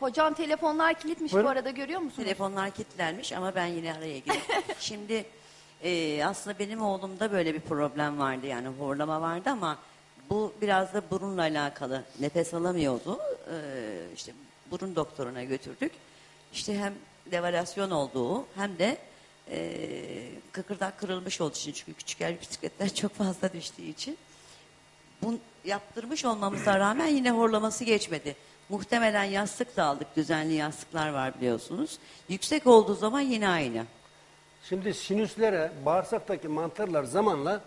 Hocam telefonlar kilitmiş Buyurun. bu arada görüyor musunuz? Telefonlar kilitlenmiş ama ben yine araya gireyim. Şimdi e, aslında benim oğlumda böyle bir problem vardı yani horlama vardı ama bu biraz da burunla alakalı. Nefes alamıyordu. E, işte burun doktoruna götürdük. İşte hem devalüasyon olduğu hem de e, kıkırdak kırılmış olduğu için çünkü küçük yer bisikletler çok fazla düştüğü için bunu yaptırmış olmamıza rağmen yine horlaması geçmedi. Muhtemelen yastık da aldık. Düzenli yastıklar var biliyorsunuz. Yüksek olduğu zaman yine aynı. Şimdi sinüslere bağırsaktaki mantarlar zamanla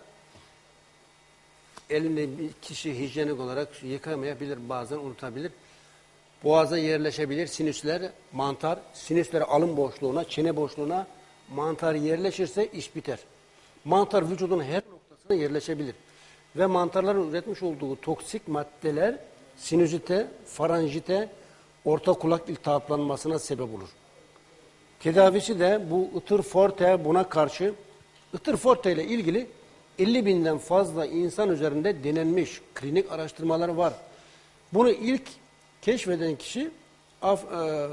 elini bir kişi hijyenik olarak yıkamayabilir bazen unutabilir. Boğaza yerleşebilir sinüsler mantar sinüsleri alın boşluğuna çene boşluğuna mantar yerleşirse iş biter. Mantar vücudun her noktasına yerleşebilir. Ve mantarların üretmiş olduğu toksik maddeler sinüzite, faranjite, orta kulak iltihaplanmasına sebep olur. Tedavisi de bu ıtır forte buna karşı ıtır forte ile ilgili 50 binden fazla insan üzerinde denenmiş klinik araştırmalar var. Bunu ilk keşfeden kişi Af, e,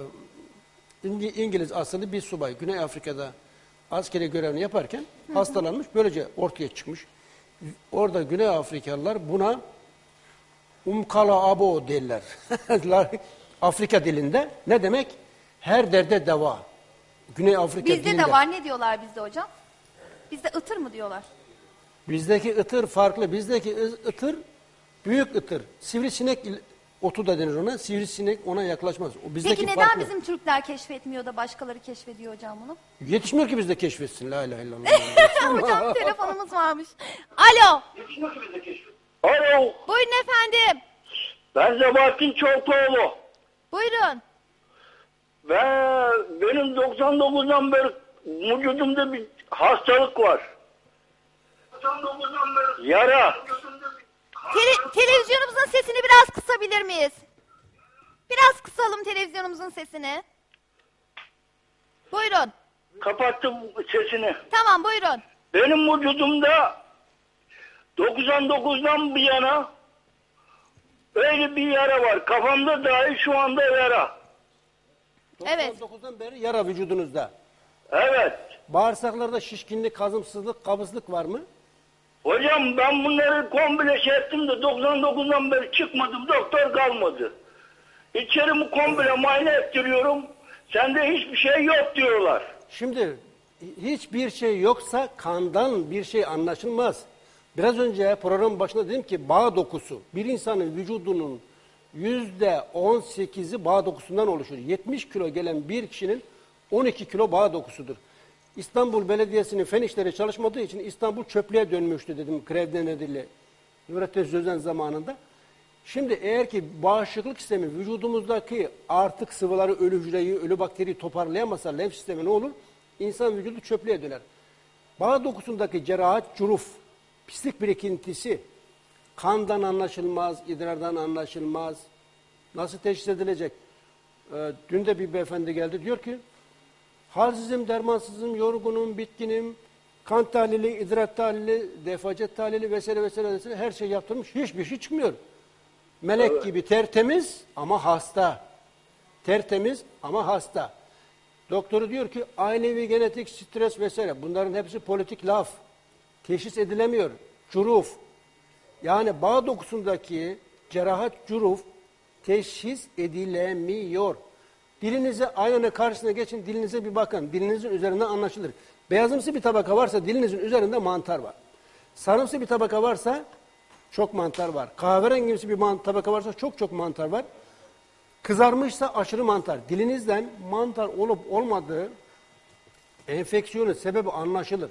İngi- İngiliz asıllı bir subay Güney Afrika'da askeri görevini yaparken hastalanmış böylece ortaya çıkmış. Orada Güney Afrikalılar buna umkala abo derler. Afrika dilinde ne demek? Her derde deva. Güney Afrika Bizde dilinde. de var ne diyorlar bizde hocam? Bizde ıtır mı diyorlar? Bizdeki ıtır farklı. Bizdeki ıtır büyük ıtır. Sivrisinek otu da denir ona. Sivrisinek ona yaklaşmaz. O bizdeki Peki neden farklı. bizim Türkler keşfetmiyor da başkaları keşfediyor hocam bunu? Yetişmiyor ki bizde keşfetsin. La ilahe illallah. hocam telefonumuz varmış. Alo. Alo, Buyurun efendim. ben Sebahattin Çoltoğlu. Buyurun. Ve benim 99'dan beri vücudumda bir hastalık var. 99'dan beri yara. Tele- televizyonumuzun sesini biraz kısabilir miyiz? Biraz kısalım televizyonumuzun sesini. Buyurun. Kapattım sesini. Tamam buyurun. Benim vücudumda 99'dan bir yana öyle bir yara var. Kafamda dahi şu anda yara. Evet. 99'dan beri yara vücudunuzda. Evet. Bağırsaklarda şişkinlik, kazımsızlık, kabızlık var mı? Hocam ben bunları komple şey ettim de 99'dan beri çıkmadım. Doktor kalmadı. İçerimi komple muayene ettiriyorum. Sende hiçbir şey yok diyorlar. Şimdi hiçbir şey yoksa kandan bir şey anlaşılmaz. Biraz önce programın başında dedim ki bağ dokusu. Bir insanın vücudunun yüzde 18'i bağ dokusundan oluşur. 70 kilo gelen bir kişinin 12 kilo bağ dokusudur. İstanbul Belediyesi'nin fen işleri çalışmadığı için İstanbul çöplüğe dönmüştü dedim grevden nedeniyle. Nurettin Sözen zamanında. Şimdi eğer ki bağışıklık sistemi vücudumuzdaki artık sıvıları, ölü hücreyi, ölü bakteriyi toparlayamazsa lenf sistemi ne olur? İnsan vücudu çöplüğe döner. Bağ dokusundaki cerahat, curuf, pislik birikintisi kandan anlaşılmaz, idrardan anlaşılmaz. Nasıl teşhis edilecek? Ee, dün de bir beyefendi geldi diyor ki halsizim, dermansızım, yorgunum, bitkinim, kan tahlili, idrar tahlili, defacet tahlili vesaire vesaire vesaire her şey yaptırmış. Hiçbir şey çıkmıyor. Melek gibi tertemiz ama hasta. Tertemiz ama hasta. Doktoru diyor ki ailevi genetik stres vesaire bunların hepsi politik laf. Teşhis edilemiyor. Curuf. Yani bağ dokusundaki cerahat curuf teşhis edilemiyor. Dilinize aynanın karşısına geçin dilinize bir bakın. Dilinizin üzerinde anlaşılır. Beyazımsı bir tabaka varsa dilinizin üzerinde mantar var. Sarımsı bir tabaka varsa çok mantar var. Kahverengimsi bir tabaka varsa çok çok mantar var. Kızarmışsa aşırı mantar. Dilinizden mantar olup olmadığı enfeksiyonun sebebi anlaşılır.